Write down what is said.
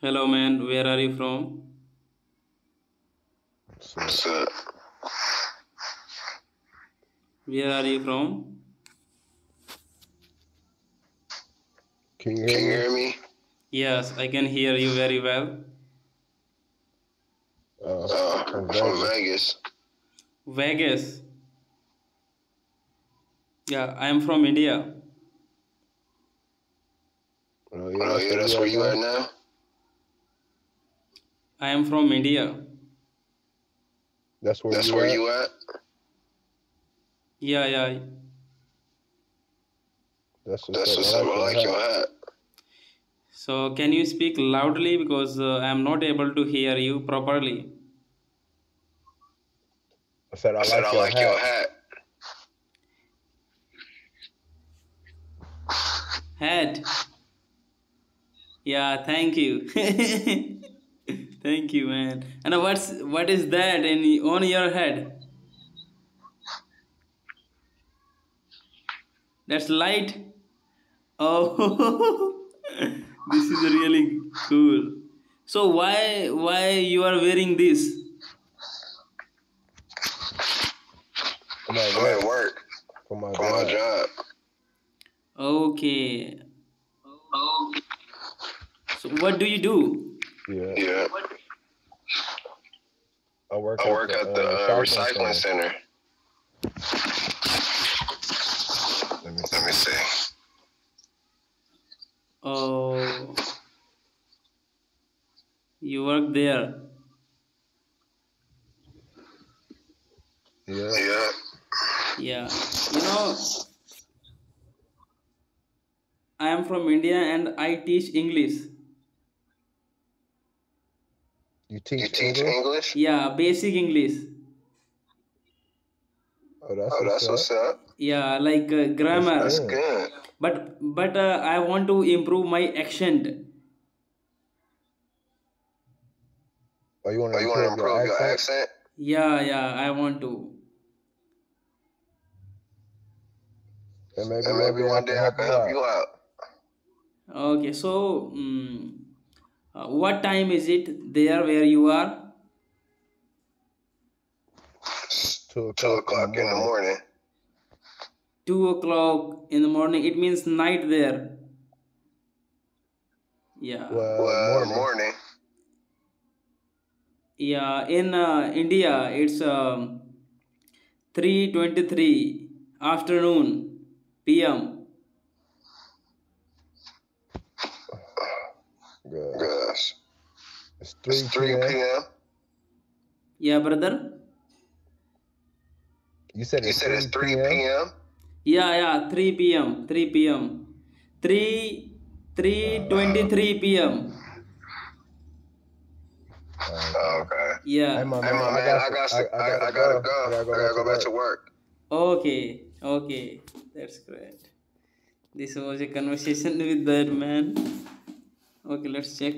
Hello, man. Where are you from? So, What's? Where are you from? can you Can you hear hear me? me? Yes, I can hear you very well. Uh, Uh, from from Vegas. Vegas. Vegas. Yeah, I am from India. Oh, yeah, Oh, yeah, that's where you at now? I am from India. That's where That's you where at? you at? Yeah, yeah. That's what's That's what's I up. I like like your your hat. hat. So, can you speak loudly because uh, I am not able to hear you properly? I said I I said like I your like hat. your hat. Head. Yeah, thank you. thank you, man. And what's what is that in on your head? That's light. Oh, this is really cool. So why why you are wearing this? I'm at I'm work at work for my for my job. job. Okay. So what do you do? Yeah. Yeah. I work I work at the uh, recycling center. center. Let me Let me see. see. Oh, you work there. Yeah. Yeah. Yeah, you know, I am from India and I teach English. You teach, You teach English? English? Yeah, basic English. Oh, that's Oh, what's that's up. what's up. Yeah, like uh, grammar. That's Yeah. good. But but uh, I want to improve my accent. Oh, you want Oh, to you want to improve improve your your accent? accent? Yeah, yeah, I want to. And maybe, And maybe one day I can help you out. Okay, so mm, uh, what time is it there where you are? Two Two o'clock in the morning. Two o'clock in the morning. It means night there. Yeah. Well, Well, morning. morning. Yeah, in uh, India it's um, 3:23 afternoon PM. Good. Gosh. It's 3 It's 3 p.m. p.m. Yeah, brother. You said You it's said it's 3 3 p.m. p.m. Yeah, yeah, 3 PM. 3 PM. 3 3:23 PM. Uh, Oh, okay. Yeah. Hey, my Hey, man, my I man, got, I got, I, I, I, I gotta go. I gotta go, I gotta go back to to work. work. Okay. Okay. That's great. This was a conversation with that man. Okay, let's check.